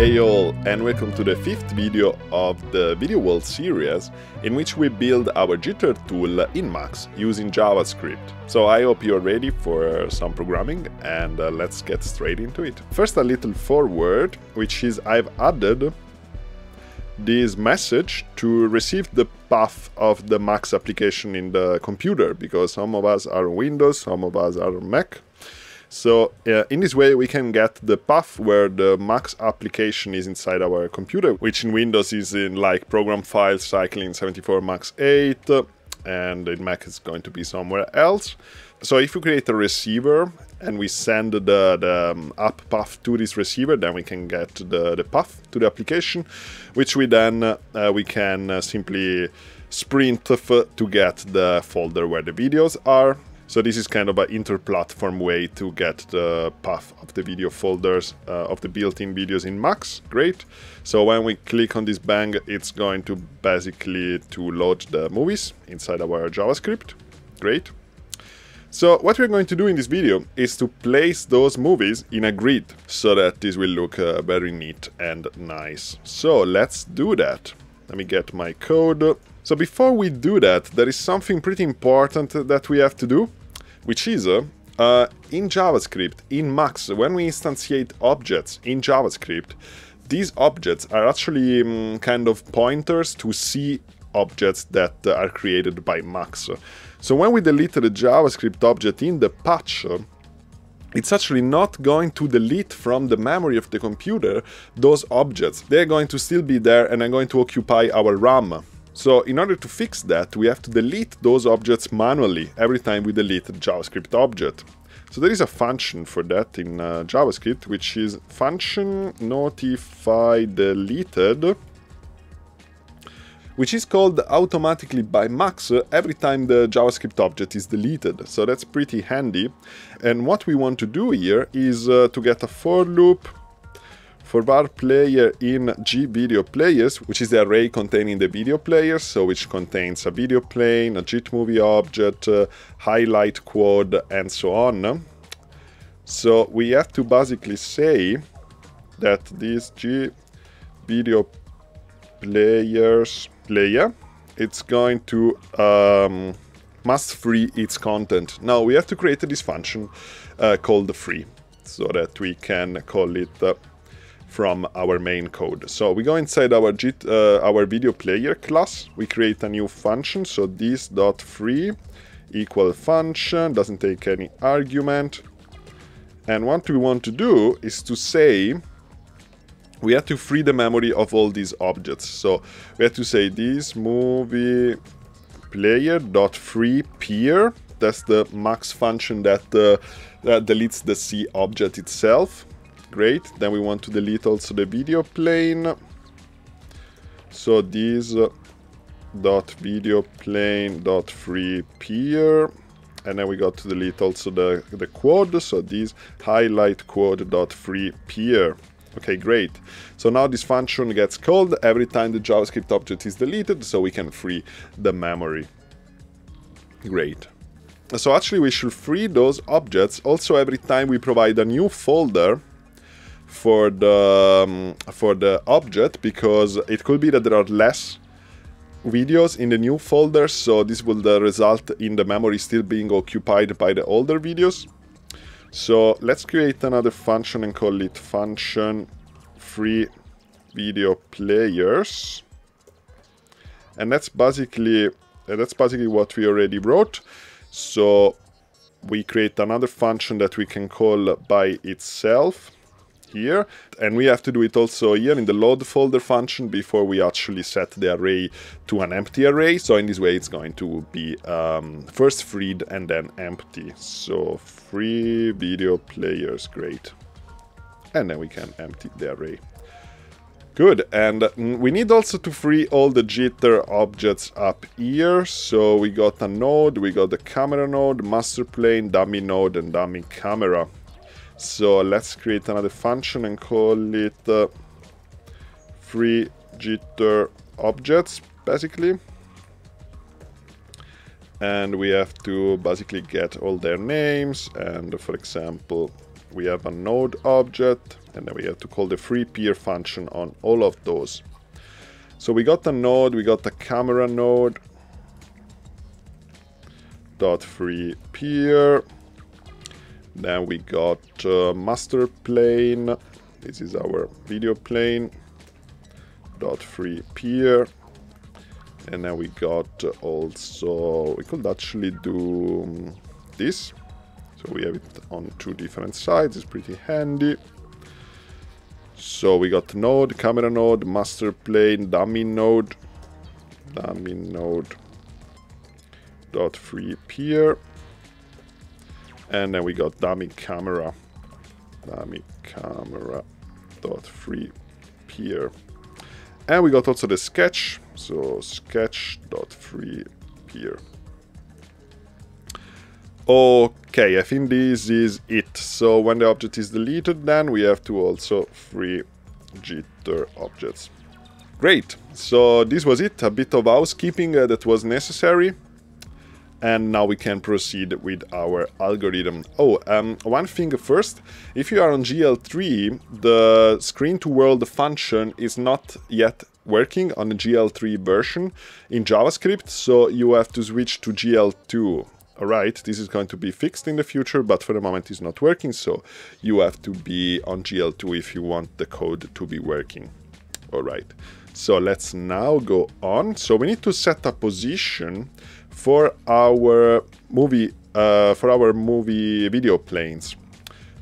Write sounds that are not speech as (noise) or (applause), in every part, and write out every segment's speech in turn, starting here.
Hey all, and welcome to the fifth video of the Video Wall series in which we build our jitter tool in Max using JavaScript. So I hope you're ready for some programming and uh, let's get straight into it. First a little forward, which is I've added this message to receive the path of the Max application in the computer because some of us are Windows, some of us are Mac so uh, in this way we can get the path where the Max application is inside our computer, which in Windows is in like program files cycling 74 Max 8 and in Mac it's going to be somewhere else. So if we create a receiver and we send the, the um, app path to this receiver, then we can get the, the path to the application, which we then uh, we can uh, simply sprint to get the folder where the videos are so this is kind of an inter-platform way to get the path of the video folders uh, of the built-in videos in Max. Great. So when we click on this bang, it's going to basically to load the movies inside our JavaScript. Great. So what we're going to do in this video is to place those movies in a grid so that this will look uh, very neat and nice. So let's do that. Let me get my code. So before we do that, there is something pretty important that we have to do which is uh, uh, in JavaScript, in Max, when we instantiate objects in JavaScript, these objects are actually um, kind of pointers to C objects that uh, are created by Max. So when we delete the JavaScript object in the patch, it's actually not going to delete from the memory of the computer those objects. They're going to still be there and are going to occupy our RAM. So in order to fix that, we have to delete those objects manually every time we delete a JavaScript object. So there is a function for that in uh, JavaScript, which is function notify deleted, which is called automatically by Max every time the JavaScript object is deleted. So that's pretty handy. And what we want to do here is uh, to get a for loop for var player in G video players, which is the array containing the video players, so which contains a video plane, a JIT movie object, uh, highlight quad, and so on. So we have to basically say that this G video players player, it's going to um, must free its content. Now we have to create this function uh, called free so that we can call it uh, from our main code. So we go inside our uh, our video player class, we create a new function, so this dot free equal function, doesn't take any argument. And what we want to do is to say we have to free the memory of all these objects. So we have to say this movie player dot free peer. That's the max function that, uh, that deletes the C object itself. Great. Then we want to delete also the video plane. So this dot video plane dot free peer. And then we got to delete also the the quad. So this highlight quad dot free peer. Okay great. So now this function gets called every time the javascript object is deleted so we can free the memory. Great. So actually we should free those objects also every time we provide a new folder for the um, for the object because it could be that there are less videos in the new folder so this will uh, result in the memory still being occupied by the older videos. So let's create another function and call it function free video players. And that's basically uh, that's basically what we already wrote. So we create another function that we can call by itself here. And we have to do it also here in the load folder function before we actually set the array to an empty array. So in this way, it's going to be um, first freed and then empty. So free video players, great. And then we can empty the array. Good, and we need also to free all the jitter objects up here. So we got a node, we got the camera node, master plane, dummy node, and dummy camera. So let's create another function and call it uh, free jitter objects, basically. And we have to basically get all their names and, for example, we have a node object, and then we have to call the free peer function on all of those. So we got a node, we got a camera node, dot free peer. Then we got uh, master plane. This is our video plane. Dot free peer. And then we got uh, also, we could actually do um, this. So we have it on two different sides, it's pretty handy. So we got node, camera node, master plane, dummy node, dummy node, dot free peer. And then we got dummy camera, dummy camera dot free peer. And we got also the sketch, so sketch dot free peer. Okay, I think this is it. So when the object is deleted, then we have to also free jitter objects. Great, so this was it, a bit of housekeeping uh, that was necessary. And now we can proceed with our algorithm. Oh, um, one thing first, if you are on GL3, the screen to world function is not yet working on the GL3 version in JavaScript, so you have to switch to GL2 alright, this is going to be fixed in the future, but for the moment it's not working, so you have to be on GL2 if you want the code to be working. Alright, so let's now go on. So we need to set a position for our movie, uh, for our movie video planes.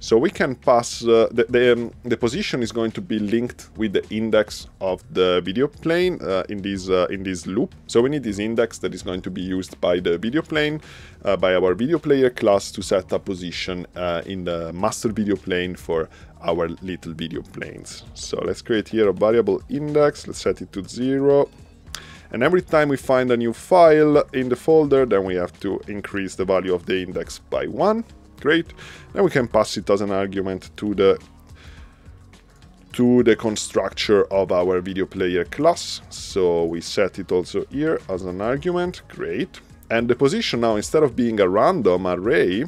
So we can pass, uh, the, the, um, the, position is going to be linked with the index of the video plane uh, in, this, uh, in this loop. So we need this index that is going to be used by the video plane, uh, by our video player class to set a position uh, in the master video plane for our little video planes. So let's create here a variable index, let's set it to zero. And every time we find a new file in the folder, then we have to increase the value of the index by one. Great. Then we can pass it as an argument to the to the constructor of our video player class. So we set it also here as an argument. Great. And the position now, instead of being a random array,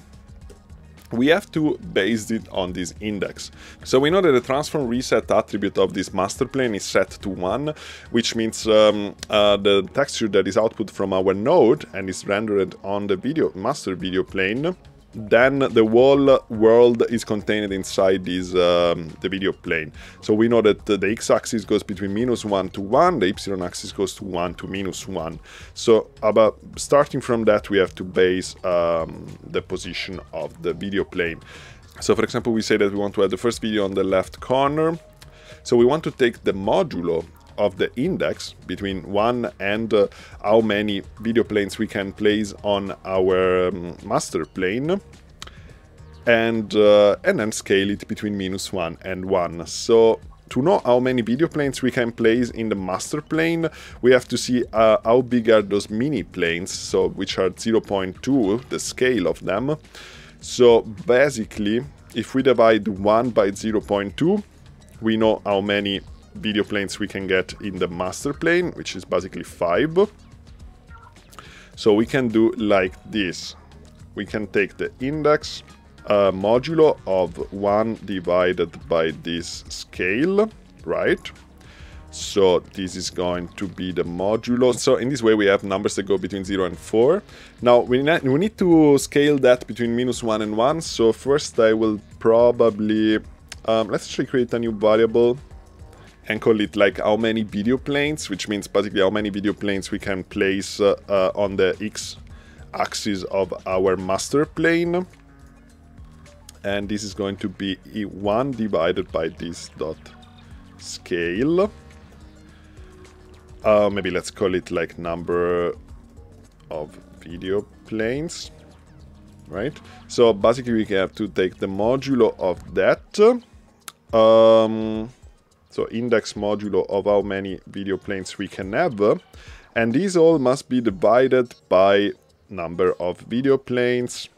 we have to base it on this index. So we know that the transform reset attribute of this master plane is set to 1, which means um, uh, the texture that is output from our node and is rendered on the video master video plane then the whole world is contained inside this um, the video plane. So we know that the x-axis goes between minus 1 to 1, the y-axis goes to 1 to minus 1. So about starting from that we have to base um, the position of the video plane. So for example we say that we want to have the first video on the left corner. So we want to take the modulo of the index between one and uh, how many video planes we can place on our um, master plane and uh, and then scale it between minus one and one so to know how many video planes we can place in the master plane, we have to see uh, how big are those mini planes, so which are 0.2, the scale of them. So basically, if we divide 1 by 0.2, we know how many video planes we can get in the master plane, which is basically 5. So we can do like this. We can take the index uh, modulo of 1 divided by this scale, right? So this is going to be the modulo. So in this way we have numbers that go between 0 and 4. Now we, we need to scale that between minus 1 and 1. So first I will probably... Um, let's actually create a new variable and call it like how many video planes, which means basically how many video planes we can place uh, uh, on the x axis of our master plane. And this is going to be E1 divided by this dot scale. Uh, maybe let's call it like number of video planes, right? So basically we have to take the modulo of that. Um, so index modulo of how many video planes we can have. And these all must be divided by number of video planes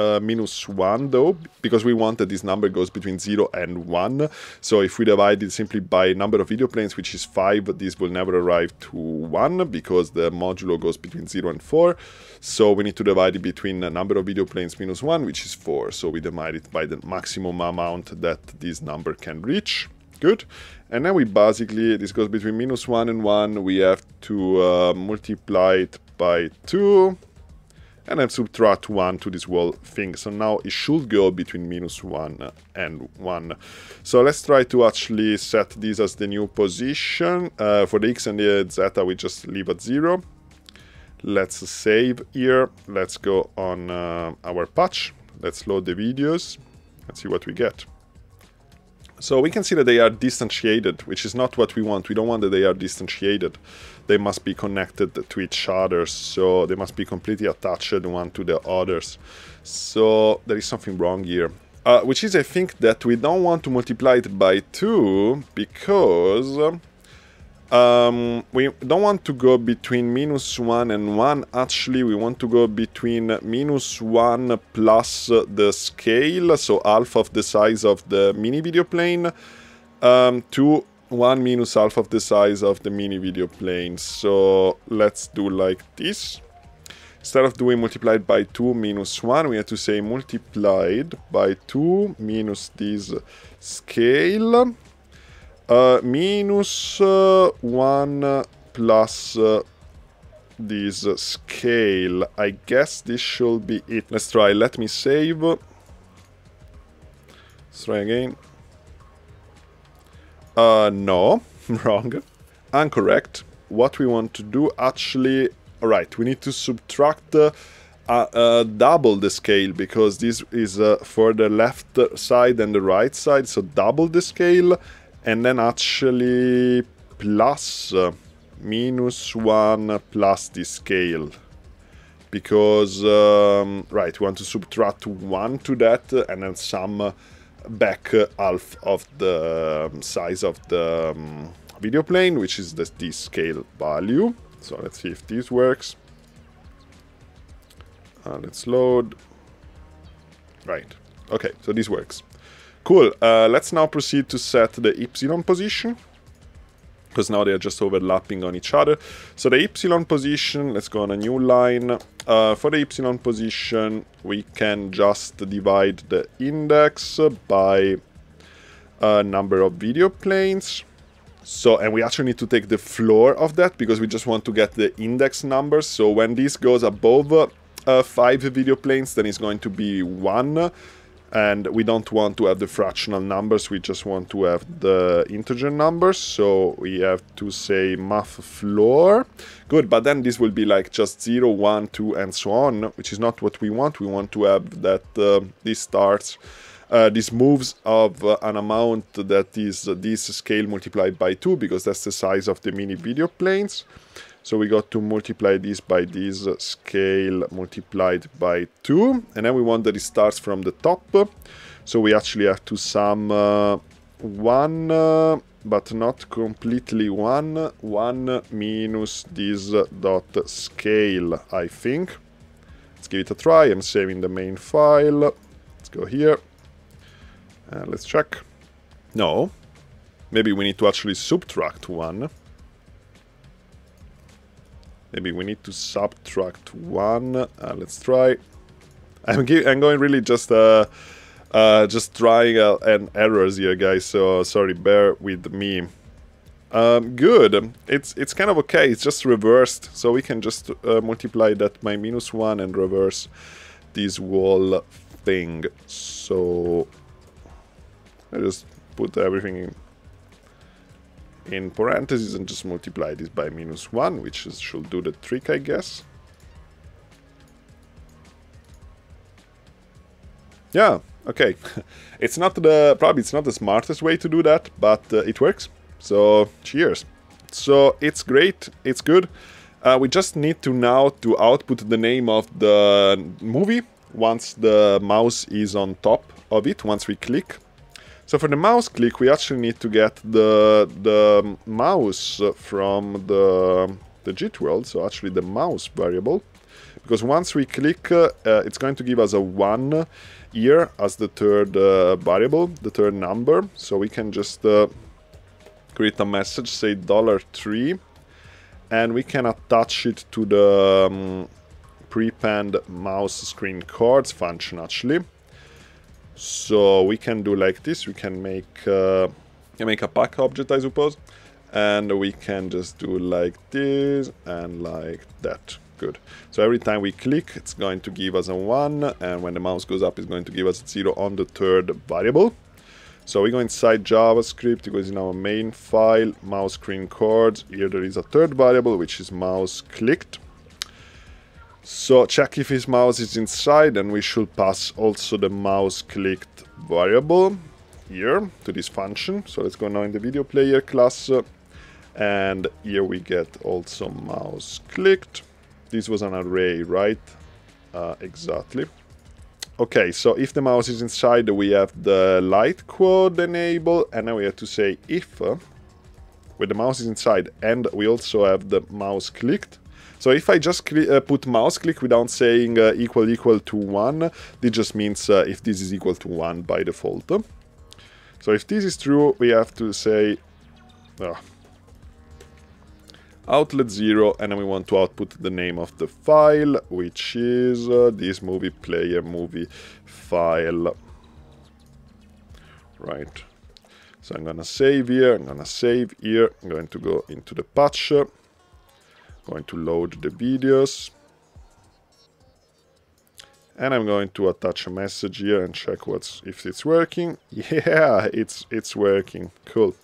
uh, minus 1 though, because we want that this number goes between 0 and 1. So if we divide it simply by number of video planes, which is 5, this will never arrive to 1, because the modulo goes between 0 and 4. So we need to divide it between the number of video planes minus 1, which is 4. So we divide it by the maximum amount that this number can reach. Good. And then we basically, this goes between minus 1 and 1, we have to uh, multiply it by 2 and then subtract 1 to this whole thing. So now it should go between minus 1 and 1. So let's try to actually set this as the new position. Uh, for the x and the zeta, we just leave at 0. Let's save here. Let's go on uh, our patch. Let's load the videos. Let's see what we get. So we can see that they are distantiated, which is not what we want. We don't want that they are distantiated. They must be connected to each other, so they must be completely attached one to the others. So there is something wrong here. Uh, which is, I think, that we don't want to multiply it by 2, because um, we don't want to go between minus 1 and 1. Actually, we want to go between minus 1 plus the scale, so half of the size of the mini video plane, um, to 1 minus half of the size of the mini video plane. So let's do like this. Instead of doing multiplied by 2 minus 1, we have to say multiplied by 2 minus this scale uh, minus uh, 1 plus uh, this scale. I guess this should be it. Let's try. Let me save. Let's try again. Uh, no, (laughs) wrong. Incorrect. What we want to do actually... Alright, we need to subtract uh, uh, double the scale because this is uh, for the left side and the right side, so double the scale and then actually plus uh, minus 1 plus the scale. Because um, right we want to subtract 1 to that and then sum back half of the um, size of the um, video plane which is the, the scale value. So let's see if this works. Uh, let's load. Right. Okay so this works Cool, uh, let's now proceed to set the epsilon position because now they are just overlapping on each other. So the epsilon position, let's go on a new line. Uh, for the epsilon position, we can just divide the index by a number of video planes. So, and we actually need to take the floor of that because we just want to get the index numbers. So when this goes above uh, 5 video planes, then it's going to be 1 and we don't want to have the fractional numbers we just want to have the integer numbers. So we have to say math floor. Good but then this will be like just 0 1 2 and so on which is not what we want. We want to have that uh, this starts uh, this moves of uh, an amount that is this scale multiplied by 2 because that's the size of the mini video planes so we got to multiply this by this scale multiplied by 2. And then we want that it starts from the top. So we actually have to sum uh, 1, uh, but not completely 1. 1 minus this dot scale, I think. Let's give it a try. I'm saving the main file. Let's go here. Uh, let's check. No. Maybe we need to actually subtract 1. Maybe we need to subtract one. Uh, let's try. I'm, I'm going really just uh, uh, just trying uh, and errors here, guys. So sorry, bear with me. Um, good. It's it's kind of okay. It's just reversed, so we can just uh, multiply that by minus one and reverse this wall thing. So I just put everything in in parentheses and just multiply this by minus 1, which is, should do the trick, I guess. Yeah, okay. (laughs) it's not the, probably it's not the smartest way to do that, but uh, it works. So, cheers. So, it's great, it's good. Uh, we just need to now to output the name of the movie once the mouse is on top of it, once we click so for the mouse click, we actually need to get the the mouse from the the JIT world, so actually the mouse variable, because once we click, uh, uh, it's going to give us a 1 here as the third uh, variable, the third number. So we can just uh, create a message, say dollar $3, and we can attach it to the um, prepend mouse screen cards function actually. So we can do like this, we can make, uh, make a pack object I suppose, and we can just do like this and like that good. So every time we click, it's going to give us a 1, and when the mouse goes up, it's going to give us a 0 on the third variable. So we go inside JavaScript, it goes in our main file, mouse screen chords. Here there is a third variable, which is mouse clicked. So check if his mouse is inside, and we should pass also the mouse clicked variable here to this function. So let's go now in the video player class. And here we get also mouse clicked. This was an array, right? Uh, exactly. Okay, so if the mouse is inside, we have the light quad enable, and now we have to say if, uh, when the mouse is inside, and we also have the mouse clicked. So if I just uh, put mouse click without saying uh, equal equal to 1, this just means uh, if this is equal to 1 by default. So if this is true, we have to say... Oh, outlet 0 and then we want to output the name of the file which is uh, this movie player movie file. Right. So I'm gonna save here I'm gonna save here I'm going to go into the patch going to load the videos. And I'm going to attach a message here and check what's if it's working. (laughs) Yeah it's it's working. Cool.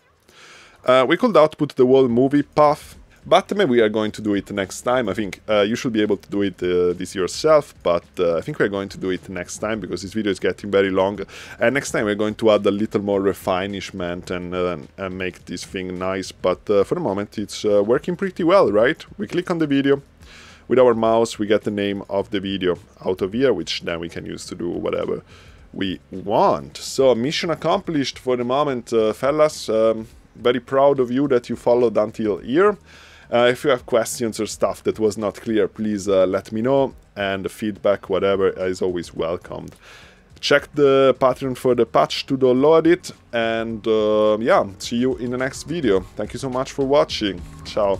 Uh, we could output the whole movie path but maybe we are going to do it next time. I think uh, you should be able to do it uh, this yourself, but uh, I think we're going to do it next time because this video is getting very long. And next time we're going to add a little more refinishment and, uh, and make this thing nice. But uh, for the moment it's uh, working pretty well, right? We click on the video. With our mouse we get the name of the video out of here, which then we can use to do whatever we want. So mission accomplished for the moment, fellas. Um, very proud of you that you followed until here. Uh, if you have questions or stuff that was not clear, please uh, let me know, and feedback, whatever, is always welcomed. Check the Patreon for the patch to download it, and uh, yeah, see you in the next video. Thank you so much for watching. Ciao.